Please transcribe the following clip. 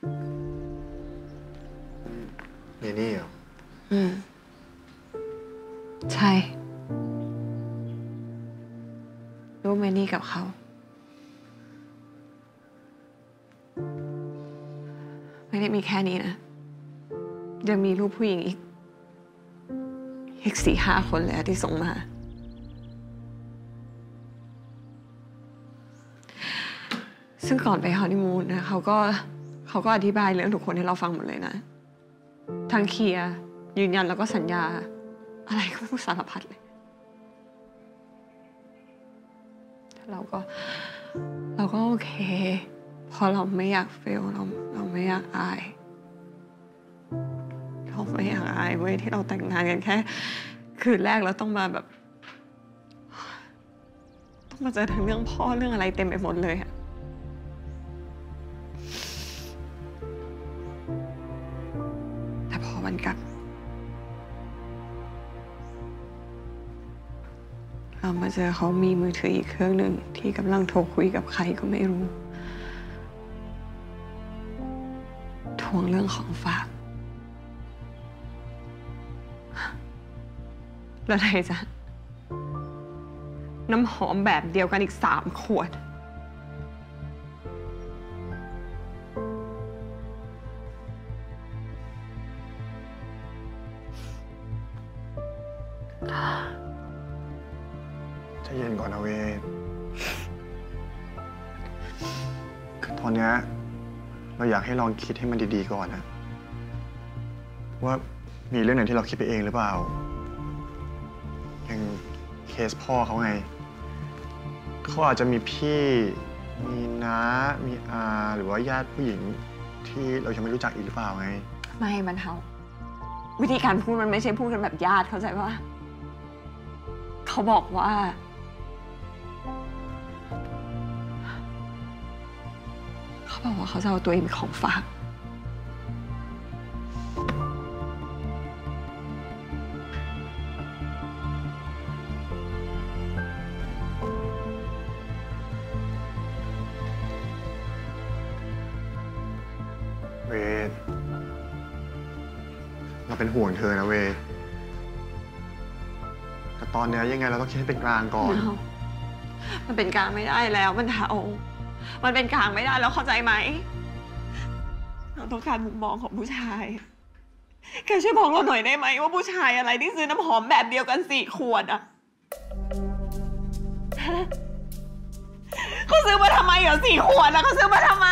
เนนี่เหรอ อืม ใช่ รูปเมนี่กับเขา ไม่ได้มีแค่นี้นะ ยังมีรูปผู้หญิงอีก อีกสี่ห้าคนเลยที่ส่งมาซึ่งก่อนไปฮันนีมูนนะเขาก็ เขาก็อธิบายเรื่องทุกคนให้เราฟังหมดเลยนะทั้งเคลียร์ยืนยันแล้วก็สัญญา อะไรก็ไม่รู้สารพัดเลย เราก็เราก็โอเคเพราะเราไม่อยากเฟลเราเราไม่อยากอาย เราไม่อยากอายเว้ยที่เราแต่งงานกันแค่ คืนแรกแล้วต้องมาแบบ ต้องมาเจอทั้งเรื่องพ่อเรื่องอะไรเต็มไปหมดเลยอะ แต่พอนกลับเรามาเจอเขามีมือถืออีกเครื่องหนึ่งที่กำลังโทรคุยกับใครก็ไม่รู้ ทวงเรื่องของฝาก แล้วไหนจ๊ะน้ำหอมแบบเดียวกันอีกสามขวด ใจเย็นก่อนนะเวคือตอนเนี้ยเราอยากให้ลองคิดให้มันดีๆก่อนนะ ว่ามีเรื่องไหนที่เราคิดไปเองหรือเปล่า อย่างเคสพ่อเขาไง เขาอาจจะมีพี่ มีน้า มีอา หรือว่าญาติผู้หญิงที่เรายังไม่รู้จักอีกหรือเปล่าไง ไม่มันเทาวิธีการพูดมันไม่ใช่พูดกันแบบญาติเข้าใจปะเขาบอกว่า เขาบอกว่าเขาจะเอาตัวเองเป็นของฝาก เวเราเป็นห่วงเธอนะเวแต่ตอนเนี้ยยังไงเราต้องคิดให้เป็นกลางก่อนเอามันเป็นกลางไม่ได้แล้วมันเทา มันเป็นกลางไม่ได้แล้วเข้าใจไหมเราต้องการมุมมองของผู้ชาย แกช่วยบอกเราหน่อยได้ไหมว่าผู้ชายอะไรที่ซื้อน้ำหอมแบบเดียวกันสี่ขวดอะเขาซื้อมาทำไมเหรอสี่ขวดอะเขาซื้อมาทำไม